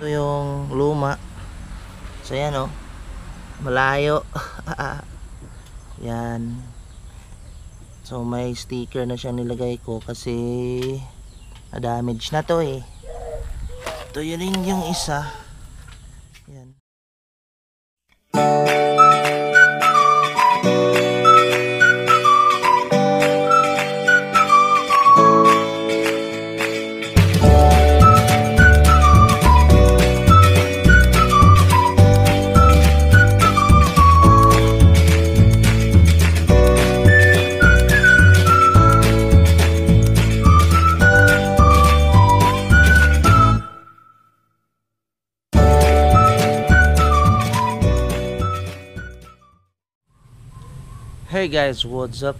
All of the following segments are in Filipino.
Ito yung luma. So yan oh. Malayo. yan. So may sticker na siya nilagay ko kasi na-damage na to eh. Ito yun rin yung isa. Hey guys, what's up?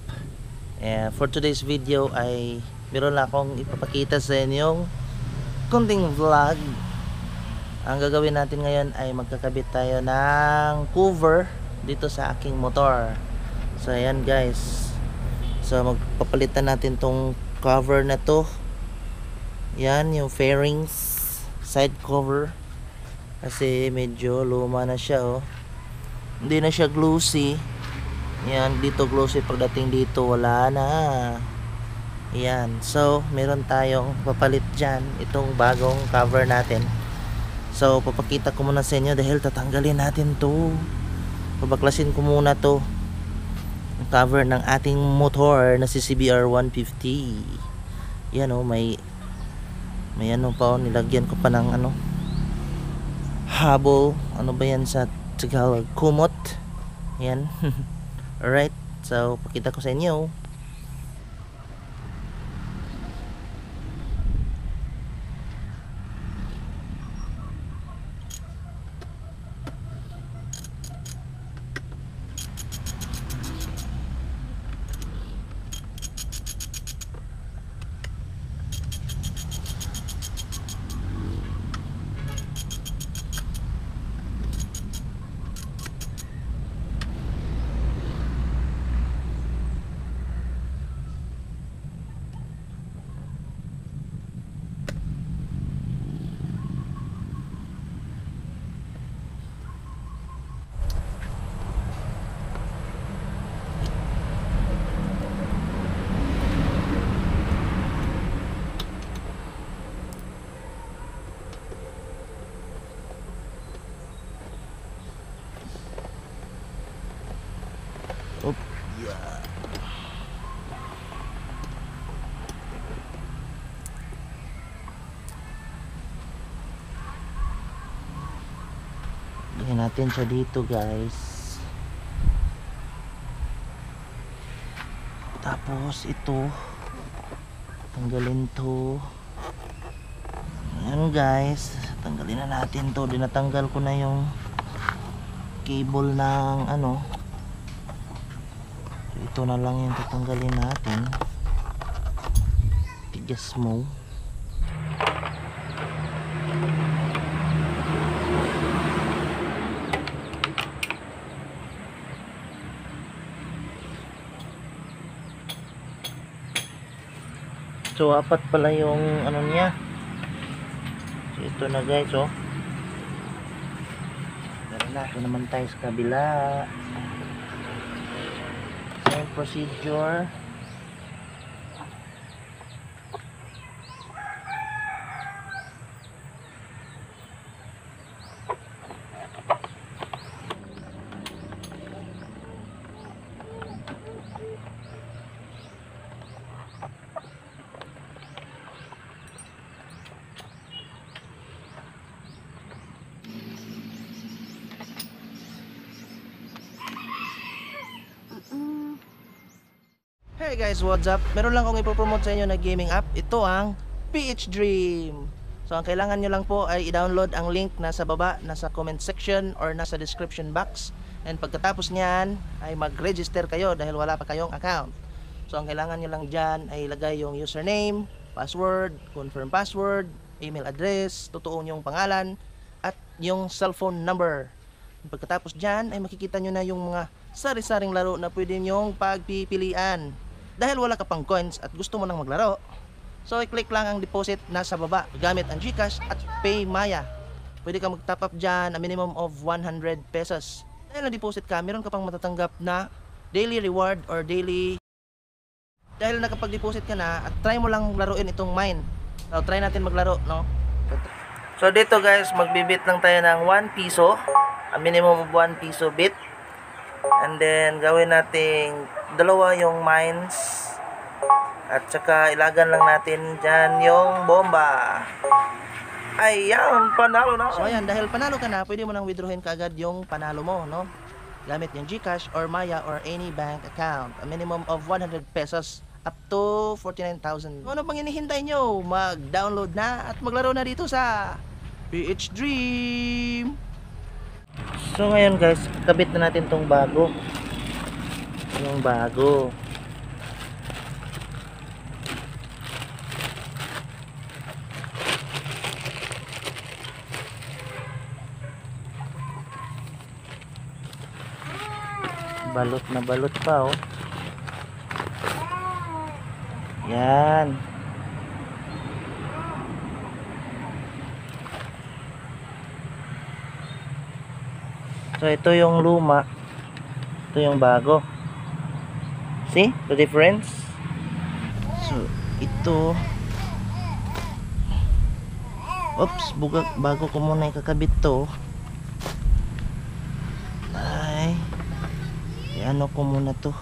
And for today's video ay meron lang akong ipapakita sa inyong kunting vlog. Ang gagawin natin ngayon ay magkakabit tayo ng cover dito sa aking motor. So ayan guys. So magpapalitan natin tong cover na to. Yan yung fairings side cover. Kasi medyo luma na siya oh. Hindi na siya glossy. Yan, dito glossy pagdating dito wala na. Yan. So, meron tayong papalit dyan. Itong bagong cover natin. So, papakita ko muna sa inyo dahil tatanggalin natin to. Pabaklasin ko muna to. Ang cover ng ating motor na si CBR 150. Yan oh, may may ano pa oh, nilagyan ko pa ng ano habol. Ano ba yan sa Tagalog? Kumot. Yan. Alright, so pakita ko sa inyo. Natin siya dito guys. Tapos ito tanggalin to. Ayan guys, tanggalin na natin to. Dinatanggal ko na yung cable ng ano ito na lang yung tatanggalin natin tigas mo so apat pala yung ano niya. Ito na guys oh. Na ito naman tayo sa kabila. Same procedure Hey guys, what's up? Meron lang akong ipopromote sa inyo na gaming app. Ito ang PH Dream. So ang kailangan nyo lang po ay i-download ang link nasa baba, nasa comment section or nasa description box. And pagkatapos niyan ay mag-register kayo dahil wala pa kayong account. So ang kailangan nyo lang dyan ay ilagay yung username, password, confirm password, email address, totoo yung pangalan, at yung cellphone number. Pagkatapos dyan ay makikita nyo na yung mga sari-saring laro na pwede nyong pagpipilian. Dahil wala ka pang coins at gusto mo nang maglaro, so i-click lang ang deposit nasa baba gamit ang Gcash at Paymaya. pwede ka mag-top up dyan, a minimum of 100 pesos. Dahil na-deposit ka, meron ka pang matatanggap na daily reward or daily dahil nakapag-deposit ka na at try mo lang laruin itong mine. So, try natin maglaro, no? So, dito guys, magbibit lang tayo ng 1 piso. A minimum of 1 piso bit. And then, gawin nating dalawa yung mines. At saka, ilagan lang natin dyan yung bomba. Ayan, panalo na. So, ayan, dahil panalo ka na, pwede mo nang withdrawin kaagad yung panalo mo, no? Gamit yung GCash or Maya or any bank account. A minimum of 100 pesos up to 49,000. Ano pang hinihintay nyo? Mag-download na at maglaro na dito sa PH Dream. So ngayon guys, kabit na natin tong bago. Yung bago. Balot na balot pa oh. Yan. So ito yung luma. Ito yung bago. See the difference? So ito Oops, bugag bago ko muna ikakabit to. Ay. ano ko muna to.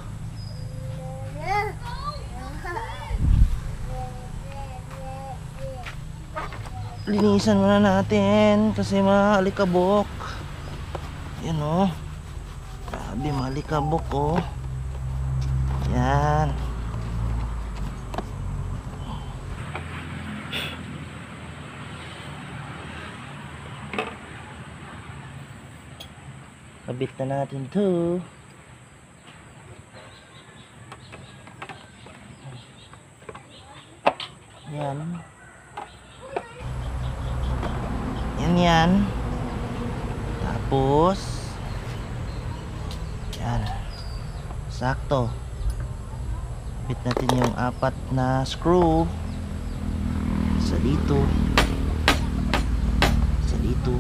linisan muna natin kasi maalikabok yan o grabe maalikabok o yan. Kabit na natin to. Yan. Yan yan. Tapos yan. Sakto bit natin yung apat na screw. Sa dito. Sa dito.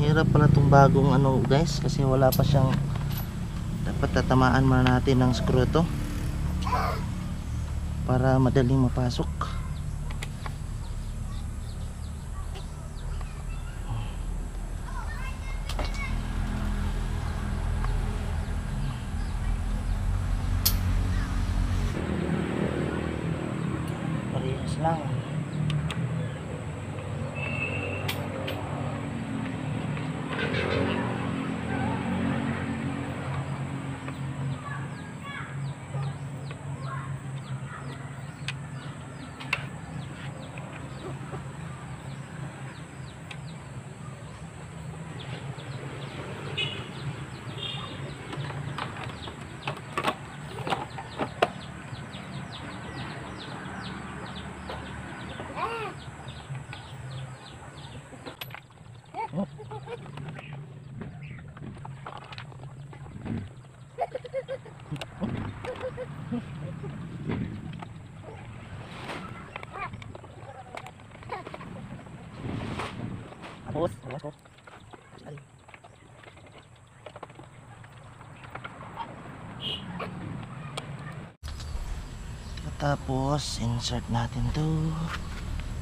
Hirap pala itong bagong ano guys kasi wala pa siyang dapat tatamaan muna natin ng screw to para madaling mapasok parehas lang Tapos, tapos ko. Ay. Tapos, insert natin to.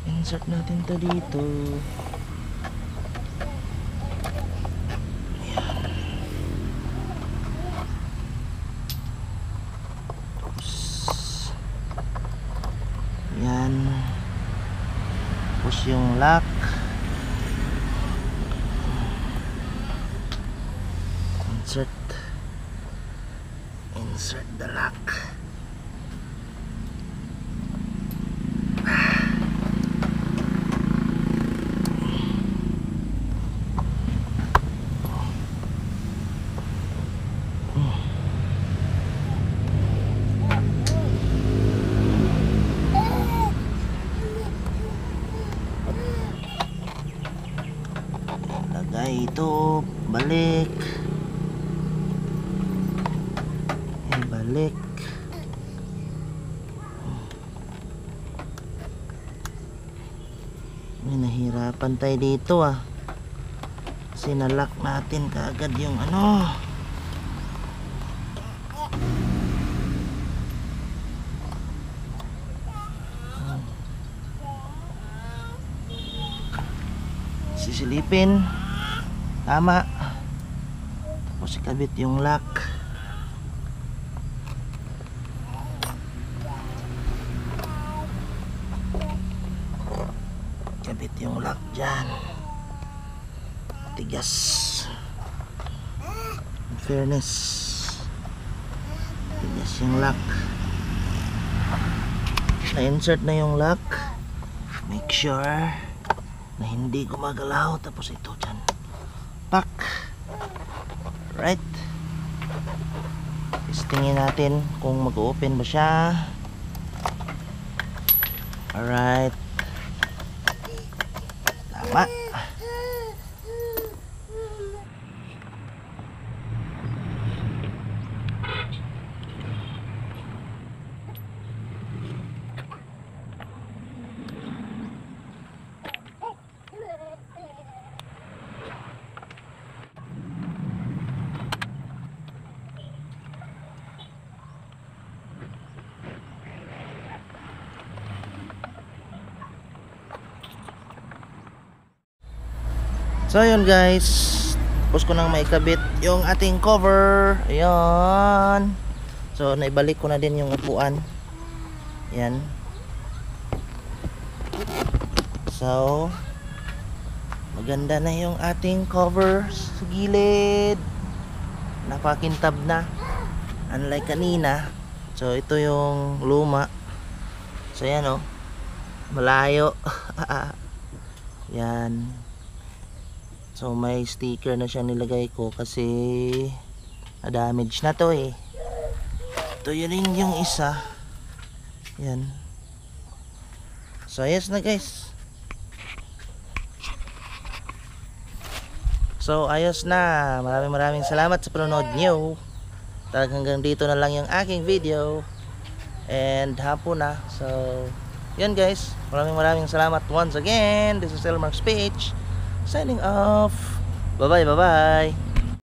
Insert natin to dito. Ayan. Tapos yung lock. insert insert the lock lagay ito balik. Eh, balik. May nahirapan tayo dito ah. Sinalak natin kaagad yung ano. Sisilipin tama. Tapos ikabit yung lock. Kabit yung lock dyan. Tigas. In fairness. Tigas yung lock. Na-insert na yung lock. Make sure na hindi gumagalaw. Tapos ito dyan pak right. Testingin natin kung mag-open ba siya. Alright. Tama So yun guys. Tapos ko nang maikabit yung ating cover. Ayan So naibalik ko na din yung upuan. Yan So Maganda na yung ating cover sa gilid. Napakintab na. Unlike kanina. So ito yung luma. So yan oh. Malayo. Yan So may sticker na siya nilagay ko kasi na-damage na to eh. Ito yun rin yung isa. Yan. So ayos na guys. So ayos na. Maraming maraming salamat sa panonood nyo. Talagang hanggang dito na lang yung aking video. And hapon na. So yun guys. Maraming maraming salamat once again. This is Elmar's Speech signing off. Bye bye, bye bye.